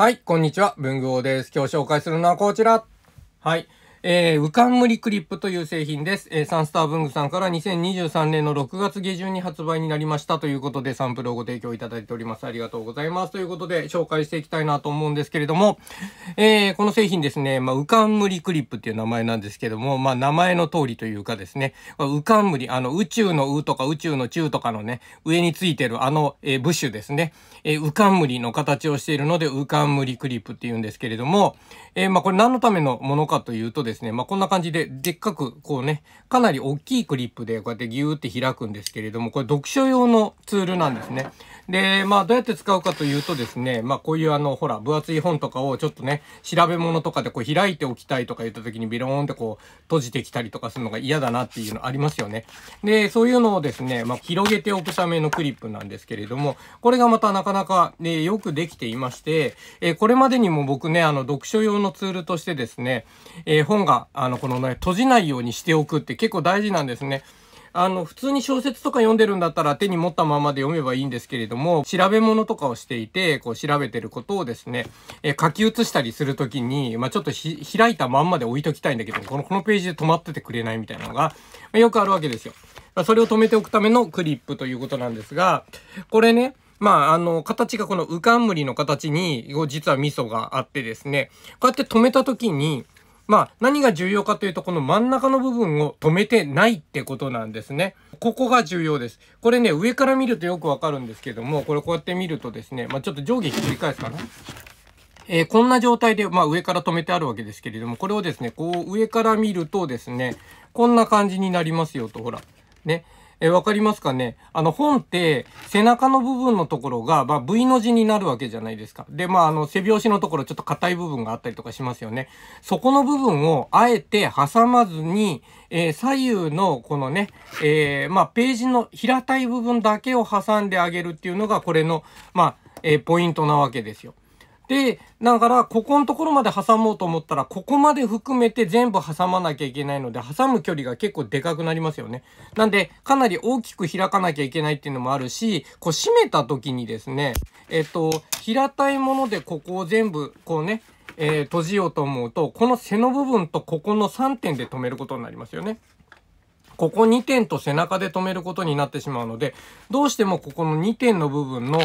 はい、こんにちは。文具王です。今日紹介するのはこちら。はい。えー、ウカンムリクリップという製品です。えー、サンスター文具さんから2023年の6月下旬に発売になりましたということで、サンプルをご提供いただいております。ありがとうございます。ということで、紹介していきたいなと思うんですけれども、えー、この製品ですね、まあ、ウカンムリクリップっていう名前なんですけども、まあ、名前の通りというかですね、ウカンムリ、あの、宇宙のウとか宇宙の宙とかのね、上についてるあの、えー、ブッシュですね、えー、ウカンムリの形をしているので、ウカンムリクリップっていうんですけれども、えー、まあ、これ何のためのものかというとですね、ですねまあ、こんな感じで、でっかく、こうね、かなり大きいクリップでこうやってギューって開くんですけれども、これ読書用のツールなんですね。で、まあ、どうやって使うかというとですね、まあ、こういうあの、ほら、分厚い本とかをちょっとね、調べ物とかでこう開いておきたいとか言った時にビローンってこう、閉じてきたりとかするのが嫌だなっていうのありますよね。で、そういうのをですね、まあ、広げておくためのクリップなんですけれども、これがまたなかなかね、よくできていまして、えー、これまでにも僕ね、あの、読書用のツールとしてですね、えー、本が、あの、このね、閉じないようにしておくって結構大事なんですね。あの、普通に小説とか読んでるんだったら手に持ったままで読めばいいんですけれども、調べ物とかをしていて、こう調べてることをですね、え書き写したりするときに、まあ、ちょっと開いたまんまで置いときたいんだけど、この、このページで止まっててくれないみたいなのが、ま、よくあるわけですよ。それを止めておくためのクリップということなんですが、これね、まあ、あの、形がこのウカンムリの形に、実は味噌があってですね、こうやって止めたときに、まあ、何が重要かというと、この真ん中の部分を止めてないってことなんですね。ここが重要です。これね、上から見るとよくわかるんですけども、これこうやって見るとですね、まあ、ちょっと上下ひっくり返すかな。えー、こんな状態で、まあ、上から止めてあるわけですけれども、これをですね、こう上から見るとですね、こんな感じになりますよと、ほら。ね。えわかりますかね？あの本って背中の部分のところが、まあ、V の字になるわけじゃないですか。で、まあ、あの背拍子のところちょっと硬い部分があったりとかしますよね。そこの部分をあえて挟まずに、えー、左右のこのね、えー、まあ、ページの平たい部分だけを挟んであげるっていうのがこれの、まあ、えー、ポイントなわけですよ。で、だから、ここのところまで挟もうと思ったら、ここまで含めて全部挟まなきゃいけないので、挟む距離が結構でかくなりますよね。なんで、かなり大きく開かなきゃいけないっていうのもあるし、こう閉めた時にですね、えっと、平たいものでここを全部、こうね、えー、閉じようと思うと、この背の部分とここの3点で止めることになりますよね。ここ2点と背中で止めることになってしまうので、どうしてもここの2点の部分の、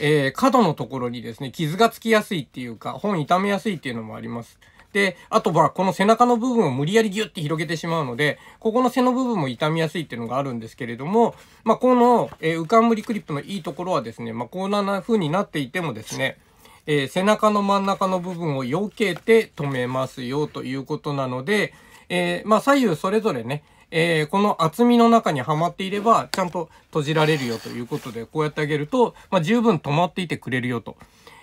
えー、角のところにですね、傷がつきやすいっていうか、本傷めやすいっていうのもあります。で、あとは、この背中の部分を無理やりギュッて広げてしまうので、ここの背の部分も傷みやすいっていうのがあるんですけれども、まあ、この、えー、浮かんむりクリップのいいところはですね、まあ、こんな風になっていてもですね、えー、背中の真ん中の部分を避けて止めますよということなので、えー、まあ、左右それぞれね、えー、この厚みの中にはまっていれば、ちゃんと閉じられるよということで、こうやってあげると、まあ、十分止まっていてくれるよと。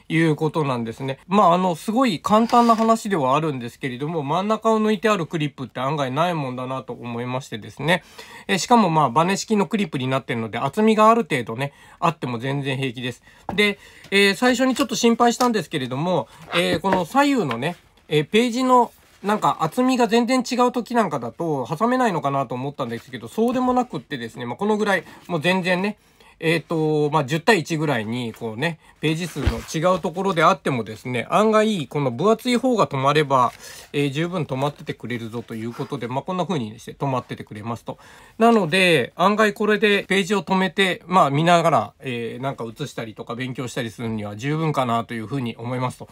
いうことなんですね。まあ、あの、すごい簡単な話ではあるんですけれども、真ん中を抜いてあるクリップって案外ないもんだなと思いましてですね。えしかもまあ、バネ式のクリップになってるので、厚みがある程度ね、あっても全然平気です。で、えー、最初にちょっと心配したんですけれども、えー、この左右のね、えページのなんか厚みが全然違う時なんかだと挟めないのかなと思ったんですけど、そうでもなくってですね、まあ、このぐらい、もう全然ね、えっ、ー、と、まあ、10対1ぐらいに、こうね、ページ数の違うところであってもですね、案外、この分厚い方が止まれば、えー、十分止まっててくれるぞということで、まあ、こんな風にして止まっててくれますと。なので、案外これでページを止めて、まあ、見ながら、えー、なんか映したりとか勉強したりするには十分かなという風に思いますと。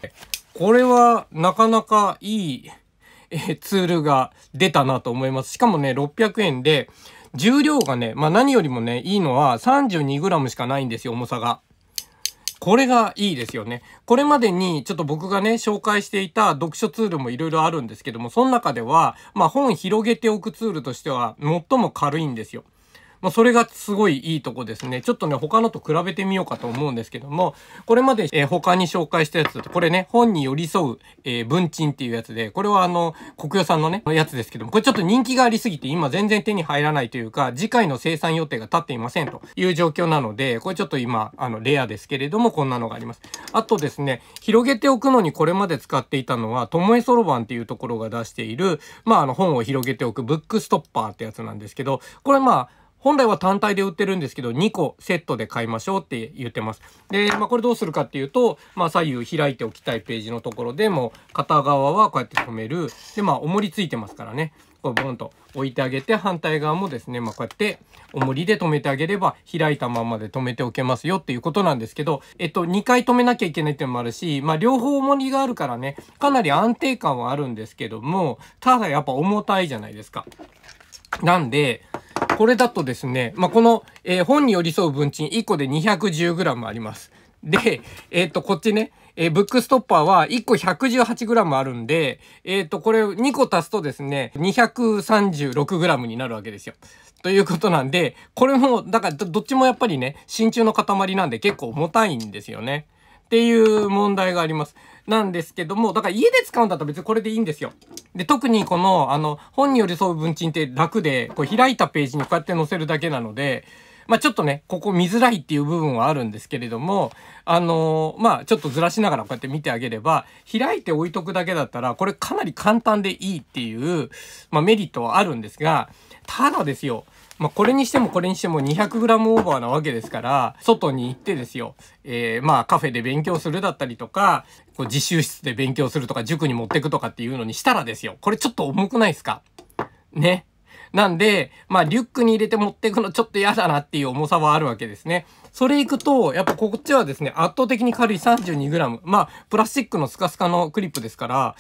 これは、なかなかいい、えツールが出たなと思います。しかもね、600円で、重量がね、まあ何よりもね、いいのは 32g しかないんですよ、重さが。これがいいですよね。これまでにちょっと僕がね、紹介していた読書ツールもいろいろあるんですけども、その中では、まあ本広げておくツールとしては最も軽いんですよ。まあ、それがすごいいいとこですね。ちょっとね、他のと比べてみようかと思うんですけども、これまで、えー、他に紹介したやつだと、これね、本に寄り添う、えー、文鎮っていうやつで、これはあの、国与さんのね、のやつですけども、これちょっと人気がありすぎて、今全然手に入らないというか、次回の生産予定が立っていませんという状況なので、これちょっと今、あの、レアですけれども、こんなのがあります。あとですね、広げておくのにこれまで使っていたのは、ともえそろばんっていうところが出している、まあ、あの、本を広げておくブックストッパーってやつなんですけど、これまあ、本来は単体で売ってるんですけど、2個セットで買いましょうって言ってます。で、まあこれどうするかっていうと、まあ左右開いておきたいページのところでも、片側はこうやって止める。で、まあ重りついてますからね。こうボンと置いてあげて、反対側もですね、まあこうやって重りで止めてあげれば、開いたままで止めておけますよっていうことなんですけど、えっと、2回止めなきゃいけないっていうのもあるし、まあ両方重りがあるからね、かなり安定感はあるんですけども、ただやっぱ重たいじゃないですか。なんで、これだとですね、まあ、この、えー、本に寄り添う文鎮1個で 210g あります。で、えっ、ー、と、こっちね、えー、ブックストッパーは1個 118g あるんで、えっ、ー、と、これ2個足すとですね、236g になるわけですよ。ということなんで、これも、だからどっちもやっぱりね、真鍮の塊なんで結構重たいんですよね。っていう問題があります。なんですけども、だから家で使うんだったら別にこれでいいんですよ。で、特にこの、あの、本に寄り添う文鎮って楽で、こう開いたページにこうやって載せるだけなので、まあちょっとね、ここ見づらいっていう部分はあるんですけれども、あのー、まあちょっとずらしながらこうやって見てあげれば、開いて置いとくだけだったら、これかなり簡単でいいっていう、まあメリットはあるんですが、ただですよ、まあ、これにしてもこれにしても 200g オーバーなわけですから、外に行ってですよ、えー、まあカフェで勉強するだったりとか、こう自習室で勉強するとか、塾に持ってくとかっていうのにしたらですよ、これちょっと重くないですか？ね。なんで、まあ、リュックに入れて持っていくのちょっと嫌だなっていう重さはあるわけですね。それいくと、やっぱこっちはですね、圧倒的に軽い 32g。まあ、プラスチックのスカスカのクリップですから、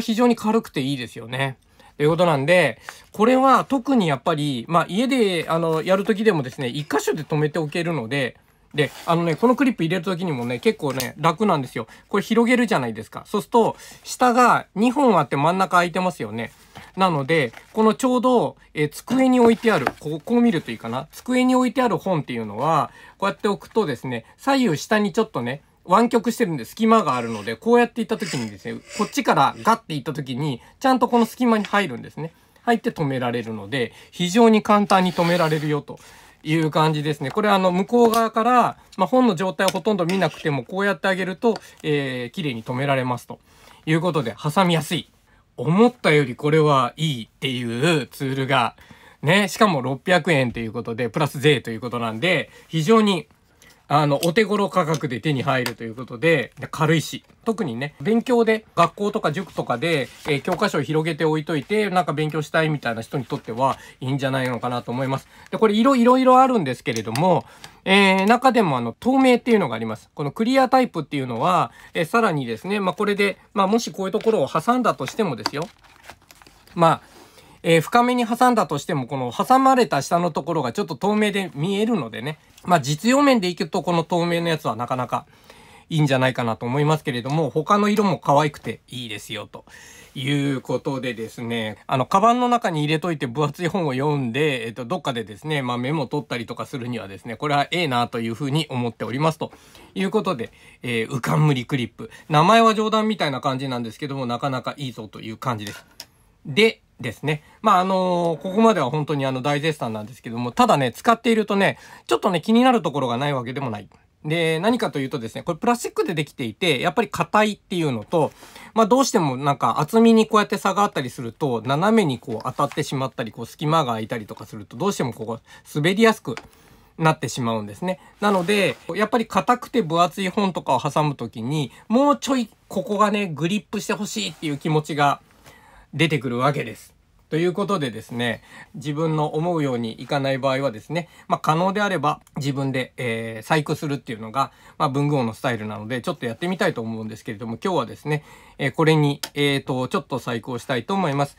非常に軽くていいですよね。ということなんで、これは特にやっぱり、まあ家で、あの、やるときでもですね、一箇所で止めておけるので、で、あのね、このクリップ入れるときにもね、結構ね、楽なんですよ。これ広げるじゃないですか。そうすると、下が2本あって真ん中空いてますよね。なので、このちょうど、え机に置いてある、ここを見るといいかな。机に置いてある本っていうのは、こうやって置くとですね、左右下にちょっとね、湾曲してるんで隙間があるので、こうやって行った時にですね、こっちからガッて行った時に、ちゃんとこの隙間に入るんですね。入って止められるので、非常に簡単に止められるよという感じですね。これあの、向こう側から、まあ、本の状態をほとんど見なくても、こうやってあげると、えー、綺麗に止められますということで、挟みやすい。思ったよりこれはいいっていうツールが、ね、しかも600円ということで、プラス税ということなんで、非常にあの、お手頃価格で手に入るということで、軽いし。特にね、勉強で、学校とか塾とかで、えー、教科書を広げておいといて、なんか勉強したいみたいな人にとってはいいんじゃないのかなと思います。で、これ色、いろいろあるんですけれども、えー、中でもあの、透明っていうのがあります。このクリアタイプっていうのは、えー、さらにですね、まあ、これで、まあ、もしこういうところを挟んだとしてもですよ。まあ、えー、深めに挟んだとしても、この挟まれた下のところがちょっと透明で見えるのでね。まあ実用面でいくとこの透明のやつはなかなかいいんじゃないかなと思いますけれども、他の色も可愛くていいですよと。いうことでですね、あの、カバンの中に入れといて分厚い本を読んで、えっと、どっかでですね、まあメモ取ったりとかするにはですね、これはええなというふうに思っておりますということで、えー、浮かんむりクリップ。名前は冗談みたいな感じなんですけども、なかなかいいぞという感じです。で、ですね。まあ、あのー、ここまでは本当にあの大絶賛なんですけども、ただね、使っているとね、ちょっとね、気になるところがないわけでもない。で、何かというとですね、これプラスチックでできていて、やっぱり硬いっていうのと、まあどうしてもなんか厚みにこうやって差があったりすると、斜めにこう当たってしまったり、こう隙間が空いたりとかすると、どうしてもここ滑りやすくなってしまうんですね。なので、やっぱり硬くて分厚い本とかを挟むときに、もうちょいここがね、グリップしてほしいっていう気持ちが出てくるわけです。ということでですね、自分の思うようにいかない場合はですね、まあ、可能であれば自分で、えー、細工するっていうのが、まあ、文具王のスタイルなので、ちょっとやってみたいと思うんですけれども、今日はですね、えー、これに、えっ、ー、と、ちょっと細工をしたいと思います。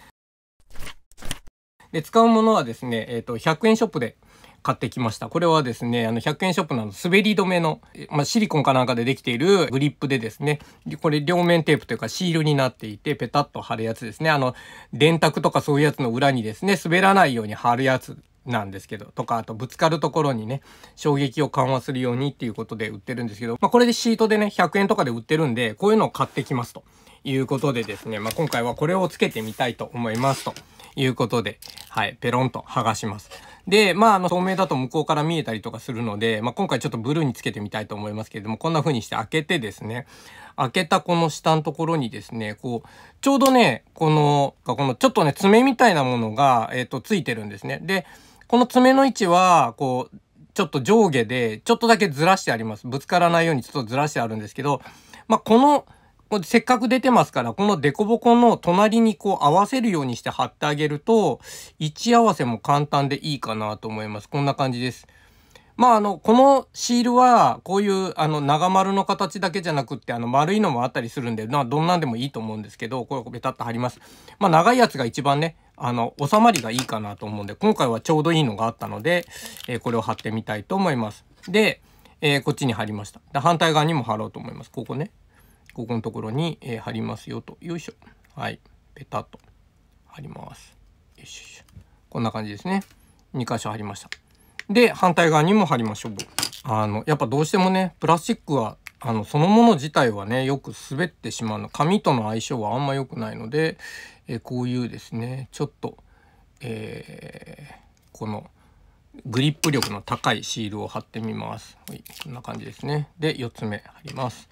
で、使うものはですね、えっ、と、100円ショップで買ってきました。これはですね、あの、100円ショップの滑り止めの、まあ、シリコンかなんかでできているグリップでですね、これ両面テープというかシールになっていて、ペタッと貼るやつですね。あの、電卓とかそういうやつの裏にですね、滑らないように貼るやつなんですけど、とか、あとぶつかるところにね、衝撃を緩和するようにっていうことで売ってるんですけど、まあこれでシートでね、100円とかで売ってるんで、こういうのを買ってきますということでですね、まあ今回はこれをつけてみたいと思いますということで、はい、ペロンと剥がします。で、まあ、あの、透明だと向こうから見えたりとかするので、まあ、今回ちょっとブルーにつけてみたいと思いますけれども、こんな風にして開けてですね、開けたこの下のところにですね、こう、ちょうどね、この、このちょっとね、爪みたいなものが、えっ、ー、と、ついてるんですね。で、この爪の位置は、こう、ちょっと上下で、ちょっとだけずらしてあります。ぶつからないようにちょっとずらしてあるんですけど、まあ、この、せっかく出てますから、このデコボコの隣にこう合わせるようにして貼ってあげると、位置合わせも簡単でいいかなと思います。こんな感じです。まあ、あの、このシールは、こういう、あの、長丸の形だけじゃなくって、あの、丸いのもあったりするんで、まあ、どんなんでもいいと思うんですけど、これをベタッと貼ります。まあ、長いやつが一番ね、あの、収まりがいいかなと思うんで、今回はちょうどいいのがあったので、えー、これを貼ってみたいと思います。で、えー、こっちに貼りました。で、反対側にも貼ろうと思います。ここね。ここのところに、えー、貼りますよと。よいしょ。はい。ペタッと貼ります。よいしょ。こんな感じですね。2箇所貼りました。で、反対側にも貼りましょう。あの、やっぱどうしてもね、プラスチックは、あの、そのもの自体はね、よく滑ってしまうの。紙との相性はあんま良くないので、えー、こういうですね、ちょっと、えー、この、グリップ力の高いシールを貼ってみます。はい、こんな感じですね。で、4つ目貼ります。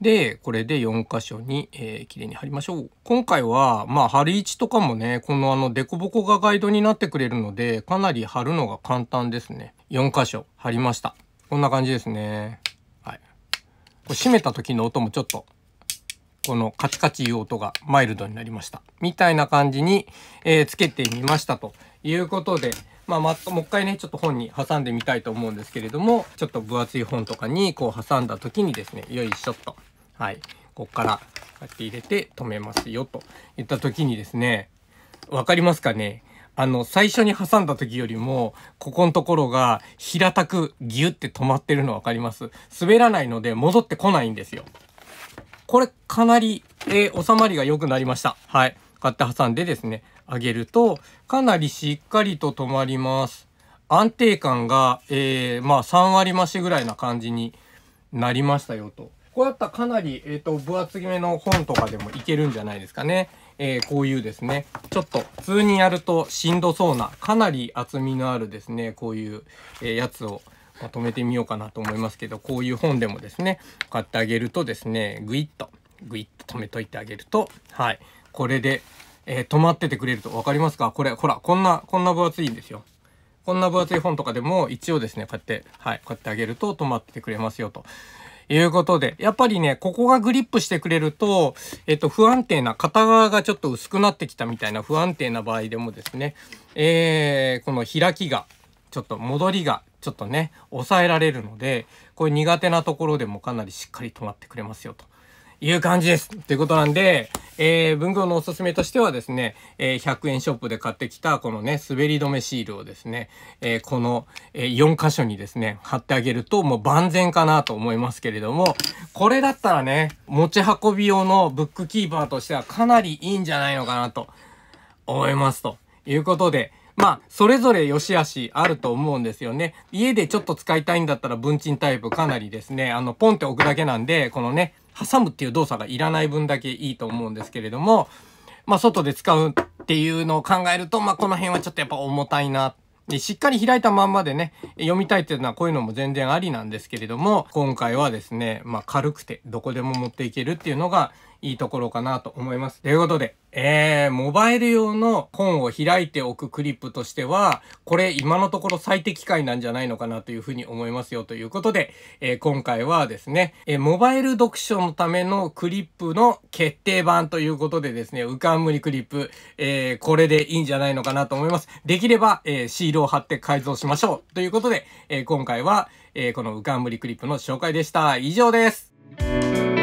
で、これで4箇所に、えー、綺麗に貼りましょう。今回は、まあ、貼り位置とかもね、このあの、デコボコがガイドになってくれるので、かなり貼るのが簡単ですね。4箇所貼りました。こんな感じですね。はい。これ閉めた時の音もちょっと、このカチカチいう音がマイルドになりました。みたいな感じに、えー、つけてみましたということで、まあ、まもう一回ね、ちょっと本に挟んでみたいと思うんですけれども、ちょっと分厚い本とかにこう挟んだ時にですね、よいしょっと。はい。ここからこうやって入れて止めますよと言った時にですね、わかりますかね？あの、最初に挟んだ時よりも、ここのところが平たくギュって止まってるのわかります？滑らないので戻ってこないんですよ。これかなり、えー、収まりが良くなりました。はい。こうやって挟んでですね、上げると、かなりしっかりと止まります。安定感が、えー、まあ3割増しぐらいな感じになりましたよと。こうやったらかなり、えっ、ー、と、分厚めの本とかでもいけるんじゃないですかね。えー、こういうですね、ちょっと普通にやるとしんどそうな、かなり厚みのあるですね、こういう、え、やつをまとめてみようかなと思いますけど、こういう本でもですね、買ってあげるとですね、ぐいっと、ぐいっと止めといてあげると、はい、これで、えー、止まっててくれると分かりますか？これ、ほら、こんな、こんな分厚いんですよ。こんな分厚い本とかでも一応ですね、こうやって、はい、こうやってあげると止まっててくれますよと。いうことで、やっぱりね、ここがグリップしてくれると、えっと、不安定な、片側がちょっと薄くなってきたみたいな不安定な場合でもですね、えー、この開きが、ちょっと戻りが、ちょっとね、抑えられるので、これ苦手なところでもかなりしっかり止まってくれますよと。いう感じです。ということなんで、えー、文具のおすすめとしてはですね、えー、100円ショップで買ってきたこのね、滑り止めシールをですね、えー、この、え、4箇所にですね、貼ってあげるともう万全かなと思いますけれども、これだったらね、持ち運び用のブックキーパーとしてはかなりいいんじゃないのかなと思いますということで、まあ、それぞれ良し悪しあると思うんですよね。家でちょっと使いたいんだったら文鎮タイプかなりですね、あの、ポンって置くだけなんで、このね、挟むっていう動作がいらない分だけいいと思うんですけれども、まあ、外で使うっていうのを考えると、まあ、この辺はちょっとやっぱ重たいな。で、しっかり開いたまんまでね、読みたいっていうのはこういうのも全然ありなんですけれども、今回はですね、まあ、軽くてどこでも持っていけるっていうのがいいところかなと思います。ということで、えー、モバイル用の本を開いておくクリップとしては、これ今のところ最適解なんじゃないのかなというふうに思いますよということで、えー、今回はですね、えー、モバイル読書のためのクリップの決定版ということでですね、浮かんむりクリップ、えー、これでいいんじゃないのかなと思います。できれば、えー、シールを貼って改造しましょうということで、えー、今回は、えー、この浮かんむりクリップの紹介でした。以上です。